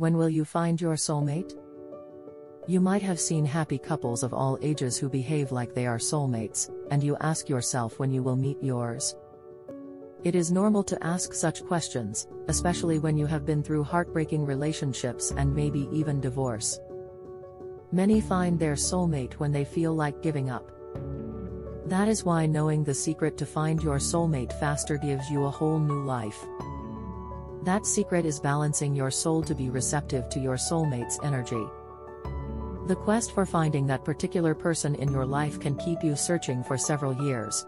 When will you find your soulmate? You might have seen happy couples of all ages who behave like they are soulmates, and you ask yourself when you will meet yours. It is normal to ask such questions, especially when you have been through heartbreaking relationships and maybe even divorce. Many find their soulmate when they feel like giving up. That is why knowing the secret to find your soulmate faster gives you a whole new life. That secret is balancing your soul to be receptive to your soulmate's energy. The quest for finding that particular person in your life can keep you searching for several years.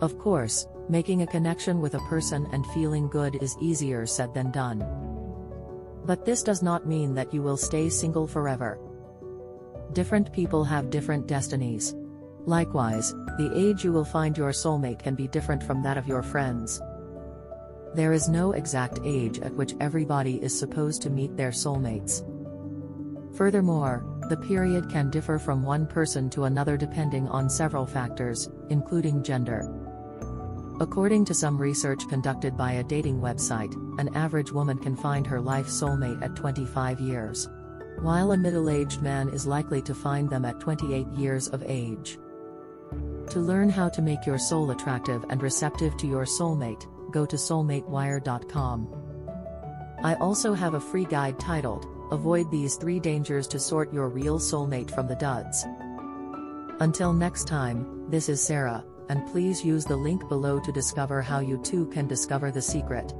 Of course, making a connection with a person and feeling good is easier said than done. But this does not mean that you will stay single forever. Different people have different destinies. Likewise, the age you will find your soulmate can be different from that of your friends. There is no exact age at which everybody is supposed to meet their soulmates. Furthermore, the period can differ from one person to another depending on several factors, including gender. According to some research conducted by a dating website, an average woman can find her life soulmate at 25 years. While a middle-aged man is likely to find them at 28 years of age. To learn how to make your soul attractive and receptive to your soulmate, go to soulmatewire.com. I also have a free guide titled, Avoid These Three Dangers to Sort Your Real Soulmate from the Duds. Until next time, this is Sarah and please use the link below to discover how you too can discover the secret.